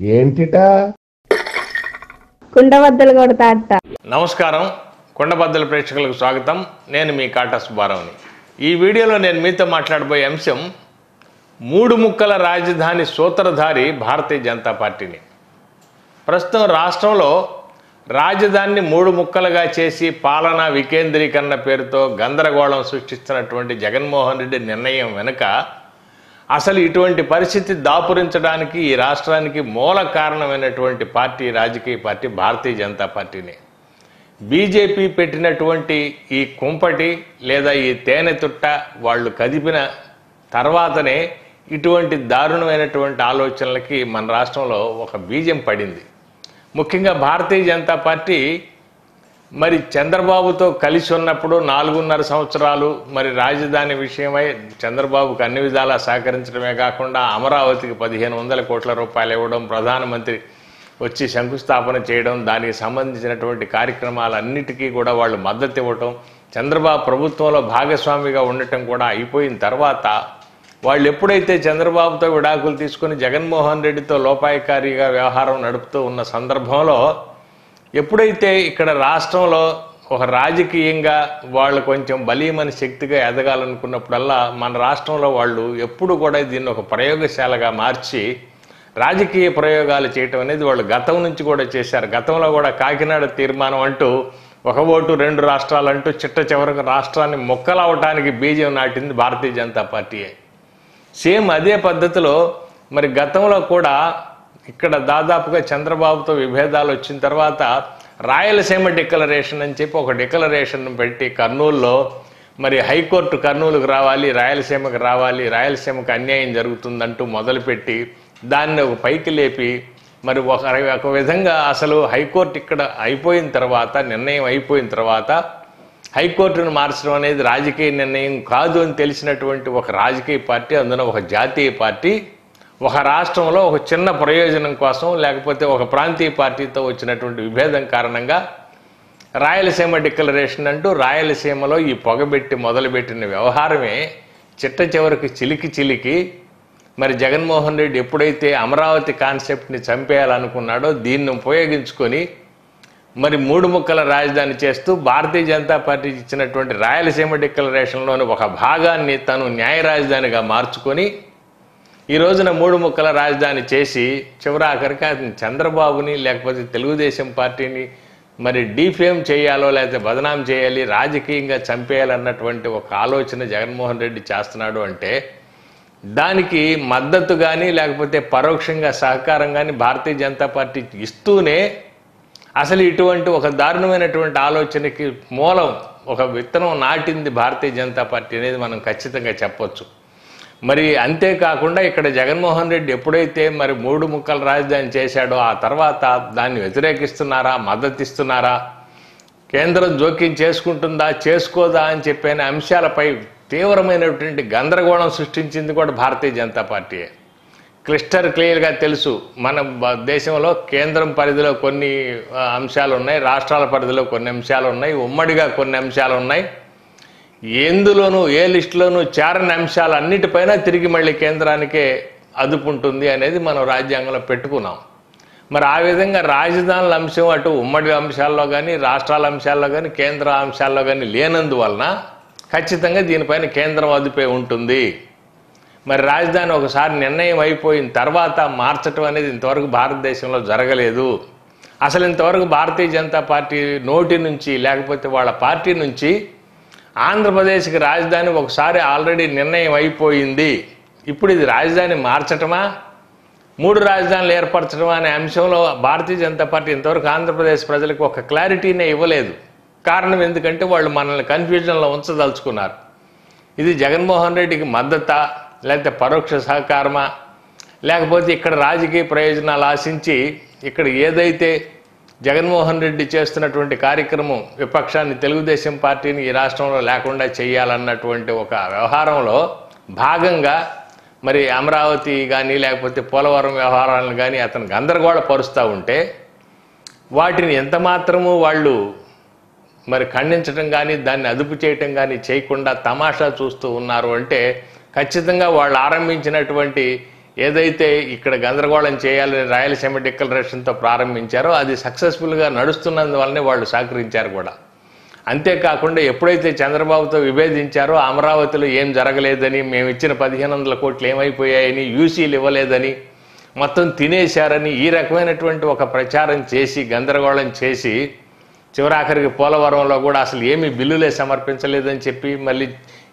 ఏంటిటా? కుండబద్దలు కొడతా నమస్కారం. కొండబద్దల ప్రేక్షకులకు స్వాగతం. నేను మీ కాటా సుబ్బారావుని. ఈ వీడియోలో నేను మీతో మాట్లాడబోయే అంశం మూడు ముక్కల రాజధాని సూత్రధారి భారతీయ జనతా పార్టీని. ప్రస్తుతం రాష్ట్రంలో రాజధానిని మూడు ముక్కలుగా చేసి పాలనా వికేంద్రీకరణ పేరుతో గందరగోళం సృష్టిస్తున్నటువంటి జగన్మోహన్ రెడ్డి నిర్ణయం వెనుక అసలు ఇటువంటి పరిస్థితి దాపురించడానికి ఈ రాష్ట్రానికి మూల కారణమైనటువంటి పార్టీ రాజకీయ పార్టీ భారతీయ జనతా పార్టీనే. బీజేపీ పెట్టినటువంటి ఈ కుంపటి లేదా ఈ తేనె తుట్ట వాళ్ళు కదిపిన తర్వాతనే ఇటువంటి దారుణమైనటువంటి ఆలోచనలకి మన రాష్ట్రంలో ఒక బీజం పడింది. ముఖ్యంగా భారతీయ జనతా పార్టీ మరి చంద్రబాబుతో కలిసి ఉన్నప్పుడు నాలుగున్నర సంవత్సరాలు మరి రాజధాని విషయమై చంద్రబాబుకు అన్ని విధాలా సహకరించడమే కాకుండా అమరావతికి పదిహేను వందల కోట్ల రూపాయలు ఇవ్వడం ప్రధానమంత్రి వచ్చి శంకుస్థాపన చేయడం దానికి సంబంధించినటువంటి కార్యక్రమాలన్నిటికీ కూడా వాళ్ళు మద్దతు ఇవ్వటం చంద్రబాబు ప్రభుత్వంలో భాగస్వామిగా ఉండటం కూడా అయిపోయిన తర్వాత వాళ్ళు ఎప్పుడైతే చంద్రబాబుతో విడాకులు తీసుకుని జగన్మోహన్ రెడ్డితో లోపాయకారిగా వ్యవహారం నడుపుతూ ఉన్న సందర్భంలో ఎప్పుడైతే ఇక్కడ రాష్ట్రంలో ఒక రాజకీయంగా వాళ్ళు కొంచెం బలీయమైన శక్తిగా ఎదగాలనుకున్నప్పుడల్లా మన రాష్ట్రంలో వాళ్ళు ఎప్పుడు కూడా దీన్ని ఒక ప్రయోగశాలగా మార్చి రాజకీయ ప్రయోగాలు చేయటం అనేది వాళ్ళు గతం నుంచి కూడా చేశారు. గతంలో కూడా కాకినాడ తీర్మానం అంటూ ఒక ఓటు రెండు రాష్ట్రాలు అంటూ చిట్ట చివరకు రాష్ట్రాన్ని మొక్కలవటానికి బీజం నాటింది భారతీయ జనతా పార్టీయే. సేమ్ అదే పద్ధతిలో మరి గతంలో కూడా ఇక్కడ దాదాపుగా చంద్రబాబుతో విభేదాలు వచ్చిన తర్వాత రాయలసీమ డిక్లరేషన్ అని చెప్పి ఒక డిక్లరేషన్ పెట్టి కర్నూలులో మరి హైకోర్టు కర్నూలుకు రావాలి రాయలసీమకు రావాలి రాయలసీమకు అన్యాయం జరుగుతుందంటూ మొదలుపెట్టి దాన్ని ఒక పైకి లేపి మరి ఒక ఒక విధంగా అసలు హైకోర్టు ఇక్కడ అయిపోయిన తర్వాత నిర్ణయం అయిపోయిన తర్వాత హైకోర్టును మార్చడం అనేది రాజకీయ నిర్ణయం కాదు అని తెలిసినటువంటి ఒక రాజకీయ పార్టీ అందులో ఒక జాతీయ పార్టీ ఒక రాష్ట్రంలో ఒక చిన్న ప్రయోజనం కోసం లేకపోతే ఒక ప్రాంతీయ పార్టీతో వచ్చినటువంటి విభేదం కారణంగా రాయలసీమ డిక్లరేషన్ అంటూ రాయలసీమలో ఈ పొగబెట్టి మొదలుపెట్టిన వ్యవహారమే చిట్ట చివరికి చిలికి చిలికి మరి జగన్మోహన్ రెడ్డి ఎప్పుడైతే అమరావతి కాన్సెప్ట్ని చంపేయాలనుకున్నాడో దీన్ని ఉపయోగించుకొని మరి మూడు ముక్కల రాజధాని చేస్తూ భారతీయ జనతా పార్టీ ఇచ్చినటువంటి రాయలసీమ డిక్లరేషన్లోని ఒక భాగాన్ని తను న్యాయ రాజధానిగా మార్చుకొని ఈ రోజున మూడు ముక్కల రాజధాని చేసి చివరాఖరికి చంద్రబాబుని లేకపోతే తెలుగుదేశం పార్టీని మరి డీఫేమ్ చేయాలో లేకపోతే బదనాం చేయాలి రాజకీయంగా చంపేయాలన్నటువంటి ఒక ఆలోచన జగన్మోహన్ రెడ్డి చేస్తున్నాడు అంటే దానికి మద్దతు కానీ లేకపోతే పరోక్షంగా సహకారం కానీ భారతీయ జనతా పార్టీ ఇస్తూనే అసలు ఇటువంటి ఒక దారుణమైనటువంటి ఆలోచనకి మూలం ఒక విత్తనం నాటింది భారతీయ జనతా పార్టీ అనేది మనం ఖచ్చితంగా చెప్పొచ్చు. మరి అంతేకాకుండా ఇక్కడ జగన్మోహన్ రెడ్డి ఎప్పుడైతే మరి మూడు ముక్కల రాజధాని చేశాడో ఆ తర్వాత దాన్ని వ్యతిరేకిస్తున్నారా మద్దతిస్తున్నారా కేంద్రం జోక్యం చేసుకుంటుందా చేసుకోదా అని చెప్పిన అంశాలపై తీవ్రమైనటువంటి గందరగోళం సృష్టించింది కూడా భారతీయ జనతా పార్టీయే. క్లిస్టర్ క్లియర్గా తెలుసు మన దేశంలో కేంద్రం పరిధిలో కొన్ని అంశాలు ఉన్నాయి రాష్ట్రాల పరిధిలో కొన్ని అంశాలు ఉన్నాయి ఉమ్మడిగా కొన్ని అంశాలు ఉన్నాయి ఎందులోనూ ఏ లిస్టులోనూ చేరని అంశాలు అన్నిటిపైన తిరిగి మళ్ళీ కేంద్రానికే అదుపు ఉంటుంది అనేది మనం రాజ్యాంగంలో పెట్టుకున్నాం. మరి ఆ విధంగా రాజధానుల అంశం అటు ఉమ్మడి అంశాల్లో కానీ రాష్ట్రాల అంశాల్లో కానీ కేంద్ర అంశాల్లో కానీ లేనందువలన ఖచ్చితంగా దీనిపైన కేంద్రం అదుపే ఉంటుంది. మరి రాజధాని ఒకసారి నిర్ణయం అయిపోయిన తర్వాత మార్చటం అనేది ఇంతవరకు భారతదేశంలో జరగలేదు. అసలు ఇంతవరకు భారతీయ జనతా పార్టీ నోటి నుంచి లేకపోతే వాళ్ళ పార్టీ నుంచి ఆంధ్రప్రదేశ్కి రాజధాని ఒకసారి ఆల్రెడీ నిర్ణయం అయిపోయింది. ఇప్పుడు ఇది రాజధాని మార్చటమా? మూడు రాజధానులు ఏర్పరచడం అనే అంశంలో భారతీయ జనతా పార్టీ ఇంతవరకు ఆంధ్రప్రదేశ్ ప్రజలకు ఒక క్లారిటీనే ఇవ్వలేదు. కారణం ఎందుకంటే వాళ్ళు మనల్ని కన్ఫ్యూజన్లో ఉంచదలుచుకున్నారు. ఇది జగన్మోహన్ రెడ్డికి మద్దతా లేకపోతే పరోక్ష సహకారమా? లేకపోతే ఇక్కడ రాజకీయ ప్రయోజనాలు ఆశించి ఇక్కడ ఏదైతే జగన్మోహన్ రెడ్డి చేస్తున్నటువంటి కార్యక్రమం విపక్షాన్ని తెలుగుదేశం పార్టీని ఈ రాష్ట్రంలో లేకుండా చేయాలన్నటువంటి ఒక వ్యవహారంలో భాగంగా మరి అమరావతి కానీ లేకపోతే పోలవరం వ్యవహారాలను కానీ అతను గందరగోళపరుస్తూ ఉంటే వాటిని ఎంత మాత్రము వాళ్ళు మరి ఖండించడం కానీ దాన్ని అదుపు చేయటం కానీ చేయకుండా తమాషా చూస్తూ ఉన్నారు అంటే ఖచ్చితంగా వాళ్ళు ఆరంభించినటువంటి ఏదైతే ఇక్కడ గందరగోళం చేయాలని రాయలసీమ డిక్లరేషన్తో ప్రారంభించారో అది సక్సెస్ఫుల్గా నడుస్తున్నందువల్లనే వాళ్ళు సహకరించారు కూడా. అంతేకాకుండా ఎప్పుడైతే చంద్రబాబుతో విభేదించారో అమరావతిలో ఏం జరగలేదని మేము ఇచ్చిన పదిహేను వందల కోట్లు ఏమైపోయాయని యూసీలు ఇవ్వలేదని మొత్తం తినేశారని ఈ రకమైనటువంటి ఒక ప్రచారం చేసి గందరగోళం చేసి చివరాఖరికి పోలవరంలో కూడా అసలు ఏమీ బిల్లులే సమర్పించలేదని చెప్పి మళ్ళీ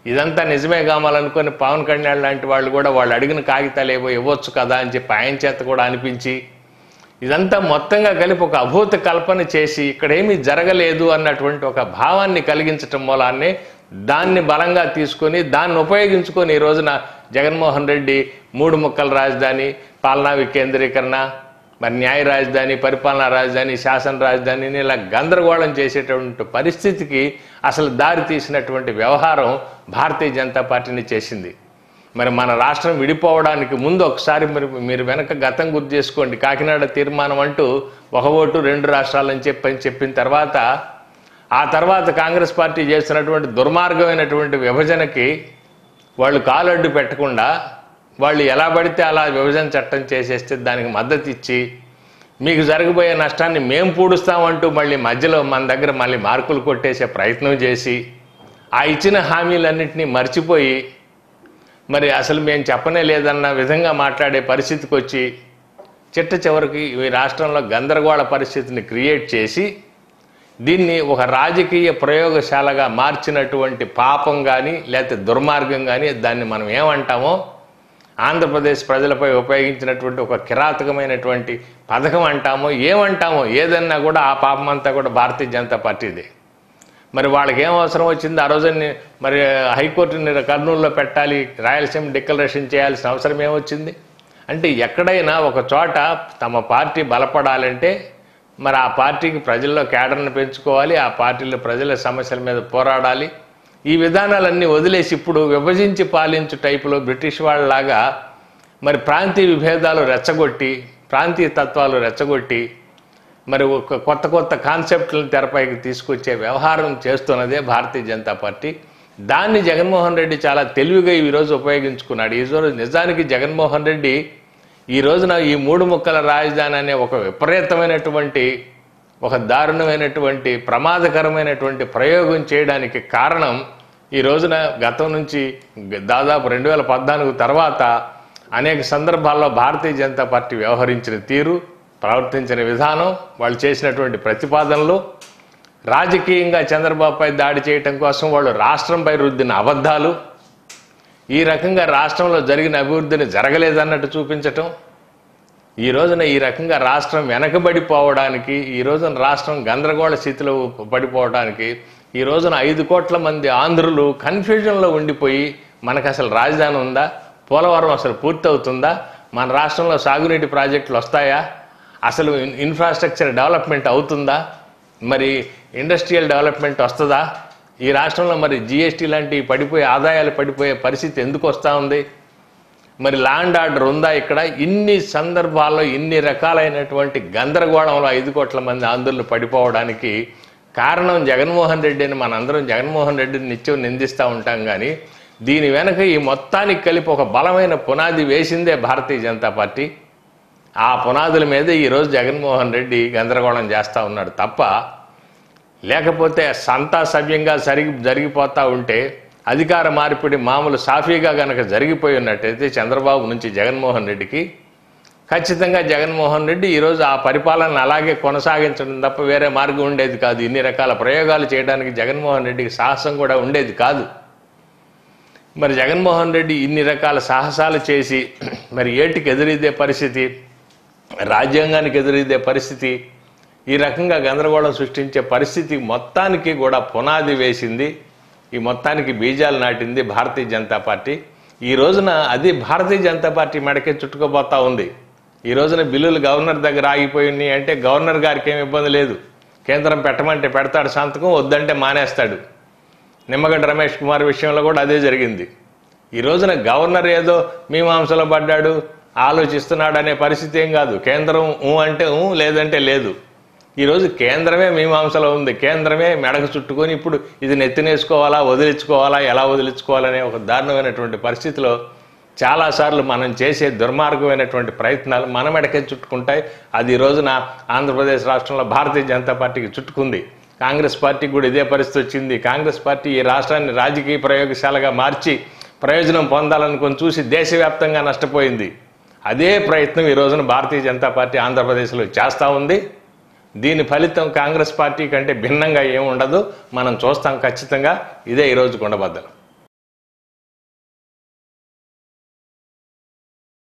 ఇదంతా నిజమే కావాలనుకొని పవన్ కళ్యాణ్ లాంటి వాళ్ళు కూడా వాళ్ళు అడిగిన కాగితాలు ఏవో ఇవ్వచ్చు కదా అని చెప్పి ఆయన చేత కూడా అనిపించి ఇదంతా మొత్తంగా కలిపి ఒక అభూత కల్పన చేసి ఇక్కడ ఏమీ జరగలేదు అన్నటువంటి ఒక భావాన్ని కలిగించటం మూలాన్ని దాన్ని బలంగా తీసుకొని దాన్ని ఉపయోగించుకొని ఈ రోజున జగన్మోహన్ రెడ్డి మూడు ముక్కల రాజధాని పాలనా వికేంద్రీకరణ మరి న్యాయ రాజధాని పరిపాలనా రాజధాని శాసన రాజధానిని ఇలా గందరగోళం చేసేటువంటి పరిస్థితికి అసలు దారి తీసినటువంటి వ్యవహారం భారతీయ జనతా పార్టీని చేసింది. మరి మన రాష్ట్రం విడిపోవడానికి ముందు ఒకసారి మరి మీరు వెనక గతం గుర్తు చేసుకోండి. కాకినాడ తీర్మానం అంటూ ఒక ఓటు రెండు రాష్ట్రాలని చెప్పని చెప్పిన తర్వాత ఆ తర్వాత కాంగ్రెస్ పార్టీ చేస్తున్నటువంటి దుర్మార్గమైనటువంటి విభజనకి వాళ్ళు కాలడ్డు పెట్టకుండా వాళ్ళు ఎలా పడితే అలా విభజన చట్టం చేసేస్తే దానికి మద్దతు ఇచ్చి మీకు జరగబోయే నష్టాన్ని మేము పూడుస్తామంటూ మళ్ళీ మధ్యలో మన దగ్గర మళ్ళీ మార్కులు కొట్టేసే ప్రయత్నం చేసి ఆ ఇచ్చిన హామీలన్నింటినీ మర్చిపోయి మరి అసలు మేము చెప్పనే లేదన్న విధంగా మాట్లాడే పరిస్థితికి వచ్చి చిట్ట చివరికి ఈ రాష్ట్రంలో గందరగోళ పరిస్థితిని క్రియేట్ చేసి దీన్ని ఒక రాజకీయ ప్రయోగశాలగా మార్చినటువంటి పాపం కానీ లేకపోతే దుర్మార్గం కానీ దాన్ని మనం ఏమంటామో ఆంధ్రప్రదేశ్ ప్రజలపై ఉపయోగించినటువంటి ఒక కిరాతకమైనటువంటి పథకం అంటామో ఏమంటామో ఏదన్నా కూడా ఆ పాపం అంతా కూడా భారతీయ జనతా పార్టీదే. మరి వాళ్ళకి ఏం అవసరం వచ్చింది? ఆ రోజుని మరి హైకోర్టుని కర్నూలులో పెట్టాలి రాయలసీమ డిక్లరేషన్ చేయాల్సిన అవసరం ఏమొచ్చింది అంటే ఎక్కడైనా ఒక చోట తమ పార్టీ బలపడాలంటే మరి ఆ పార్టీకి ప్రజల్లో కేడర్ను పెంచుకోవాలి ఆ పార్టీలో ప్రజల సమస్యల మీద పోరాడాలి ఈ విధానాలన్నీ వదిలేసి ఇప్పుడు విభజించి పాలించు టైపులో బ్రిటిష్ వాళ్ళలాగా మరి ప్రాంతీయ విభేదాలు రెచ్చగొట్టి ప్రాంతీయ తత్వాలు రెచ్చగొట్టి మరి ఒక కొత్త కొత్త కాన్సెప్ట్లను తెరపైకి తీసుకొచ్చే వ్యవహారం చేస్తున్నదే భారతీయ జనతా పార్టీ. దాన్ని జగన్మోహన్ రెడ్డి చాలా తెలివిగా ఈరోజు ఉపయోగించుకున్నాడు. ఈ రోజు నిజానికి జగన్మోహన్ రెడ్డి ఈ రోజున ఈ మూడు ముక్కల రాజధాని అనే ఒక విపరీతమైనటువంటి ఒక దారుణమైనటువంటి ప్రమాదకరమైనటువంటి ప్రయోగం చేయడానికి కారణం ఈ రోజున గతం నుంచి దాదాపు రెండు వేల పద్నాలుగు తర్వాత అనేక సందర్భాల్లో భారతీయ జనతా పార్టీ వ్యవహరించిన తీరు ప్రవర్తించిన విధానం వాళ్ళు చేసినటువంటి ప్రతిపాదనలు రాజకీయంగా చంద్రబాబుపై దాడి చేయటం కోసం వాళ్ళు రాష్ట్రంపై రుద్దిన అబద్ధాలు ఈ రకంగా రాష్ట్రంలో జరిగిన అభివృద్ధిని జరగలేదన్నట్టు చూపించటం ఈ రోజున ఈ రకంగా రాష్ట్రం వెనకబడిపోవడానికి ఈ రోజున రాష్ట్రం గందరగోళ స్థితిలో పడిపోవడానికి ఈ రోజున ఐదు కోట్ల మంది ఆంధ్రులు కన్ఫ్యూజన్లో ఉండిపోయి మనకు అసలు రాజధాని ఉందా? పోలవరం అసలు పూర్తవుతుందా? మన రాష్ట్రంలో సాగునీటి ప్రాజెక్టులు వస్తాయా? అసలు ఇన్ఫ్రాస్ట్రక్చర్ డెవలప్మెంట్ అవుతుందా? మరి ఇండస్ట్రియల్ డెవలప్మెంట్ వస్తుందా? ఈ రాష్ట్రంలో మరి జిఎస్టీ లాంటి పడిపోయే ఆదాయాలు పడిపోయే పరిస్థితి ఎందుకు వస్తూ ఉంది? మరి ల్యాండ్ ఆర్డర్ ఉందా ఇక్కడ? ఇన్ని సందర్భాల్లో ఇన్ని రకాలైనటువంటి గందరగోళంలో ఐదు కోట్ల మంది ఆందోళన పడిపోవడానికి కారణం జగన్మోహన్ రెడ్డి అని మనందరం జగన్మోహన్ రెడ్డిని నిత్యం నిందిస్తూ ఉంటాం కానీ దీని వెనక ఈ మొత్తానికి కలిపి ఒక బలమైన పునాది వేసిందే భారతీయ జనతా పార్టీ. ఆ పునాదుల మీద ఈరోజు జగన్మోహన్ రెడ్డి గందరగోళం చేస్తూ ఉన్నాడు తప్ప లేకపోతే సంతా సవ్యంగా సరిగి జరిగిపోతూ ఉంటే అధికార మార్పిడి మామూలు సాఫీగా కనుక జరిగిపోయి ఉన్నట్టయితే చంద్రబాబు నుంచి జగన్మోహన్ రెడ్డికి ఖచ్చితంగా జగన్మోహన్ రెడ్డి ఈరోజు ఆ పరిపాలన అలాగే కొనసాగించడం తప్ప వేరే మార్గం ఉండేది కాదు. ఇన్ని రకాల ప్రయోగాలు చేయడానికి జగన్మోహన్ రెడ్డికి సాహసం కూడా ఉండేది కాదు. మరి జగన్మోహన్ రెడ్డి ఇన్ని రకాల సాహసాలు చేసి మరి ఏటికి ఎదురీదే పరిస్థితి? రాజ్యాంగానికి ఎదురీదే పరిస్థితి? ఈ రకంగా గందరగోళం సృష్టించే పరిస్థితి మొత్తానికి కూడా పునాది వేసింది ఈ మొత్తానికి బీజాలు నాటింది భారతీయ జనతా పార్టీ. ఈ రోజున అది భారతీయ జనతా పార్టీ మెడకే చుట్టుకోబోతా ఉంది. ఈ రోజున బిల్లులు గవర్నర్ దగ్గర ఆగిపోయినాయి అంటే గవర్నర్ గారికి ఏమి ఇబ్బంది లేదు. కేంద్రం పెట్టమంటే పెడతాడు సంతకం వద్దంటే మానేస్తాడు. నిమ్మగడ్డ రమేష్ కుమార్ విషయంలో కూడా అదే జరిగింది. ఈ రోజున గవర్నర్ ఏదో మీమాంసలో పడ్డాడు ఆలోచిస్తున్నాడు అనే పరిస్థితి ఏం కాదు. కేంద్రం ఊ అంటే ఊ లేదంటే లేదు. ఈరోజు కేంద్రమే మీమాంసలో ఉంది. కేంద్రమే మెడకు చుట్టుకొని ఇప్పుడు ఇది నెత్తినేసుకోవాలా వదిలించుకోవాలా ఎలా వదిలించుకోవాలనే ఒక దారుణమైనటువంటి పరిస్థితిలో చాలాసార్లు మనం చేసే దుర్మార్గమైనటువంటి ప్రయత్నాలు మన మెడకే చుట్టుకుంటాయి. అది ఈ రోజున ఆంధ్రప్రదేశ్ రాష్ట్రంలో భారతీయ జనతా పార్టీకి చుట్టుకుంది. కాంగ్రెస్ పార్టీకి కూడా ఇదే పరిస్థితి వచ్చింది. కాంగ్రెస్ పార్టీ ఈ రాష్ట్రాన్ని రాజకీయ ప్రయోగశాలగా మార్చి ప్రయోజనం పొందాలనుకొని చూసి దేశవ్యాప్తంగా నష్టపోయింది. అదే ప్రయత్నం ఈ రోజున భారతీయ జనతా పార్టీ ఆంధ్రప్రదేశ్లో చేస్తూ ఉంది. దీని ఫలితం కాంగ్రెస్ పార్టీ కంటే భిన్నంగా ఏముండదు. మనం చూస్తాం ఖచ్చితంగా. ఇదే ఈరోజు కొండబద్దలు.